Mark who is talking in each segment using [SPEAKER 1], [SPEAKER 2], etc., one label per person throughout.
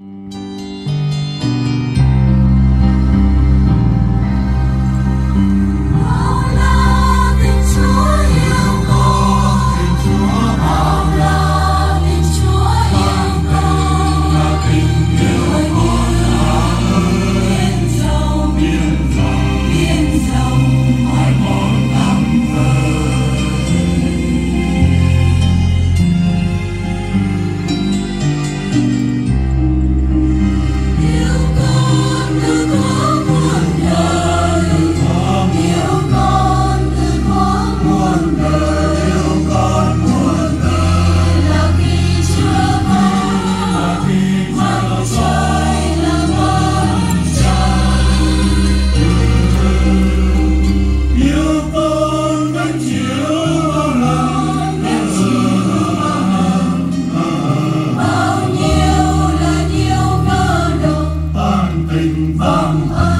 [SPEAKER 1] Mm-hmm.
[SPEAKER 2] bum,
[SPEAKER 1] bum.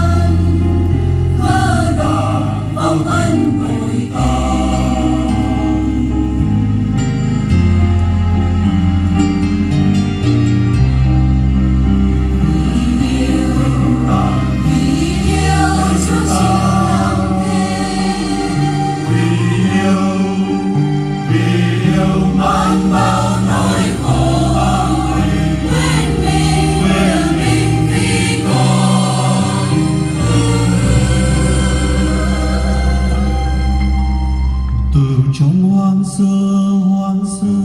[SPEAKER 2] hoang sơ.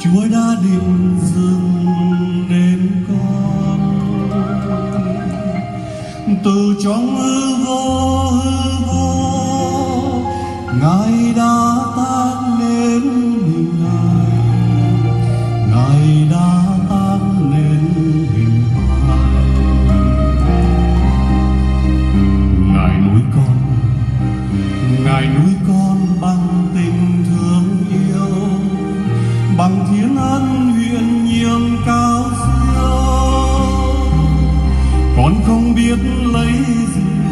[SPEAKER 2] Chúa đã định dừng đến con. Từ trong hư vô hư vô, ngài đã con không biết lấy gì.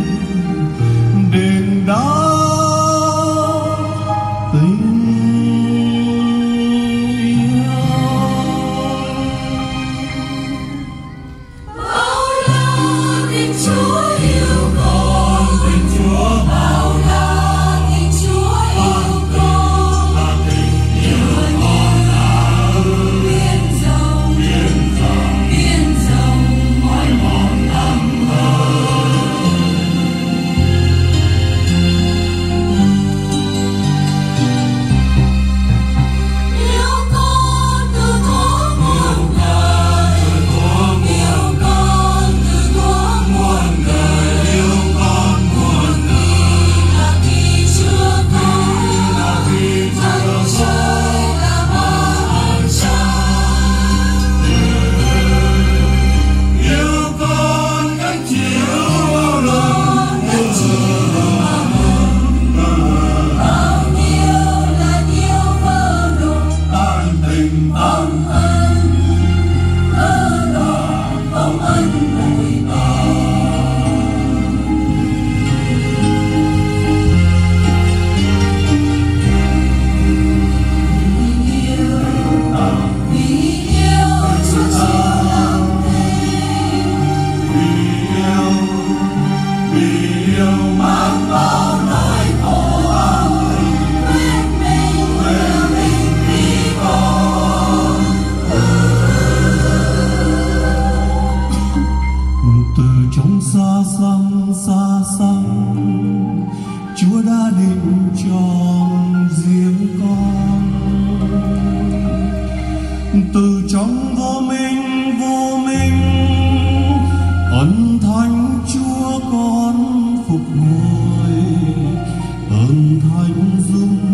[SPEAKER 2] trong vô minh vô minh. Ân thánh chúa con phục hồi. Ân thánh dung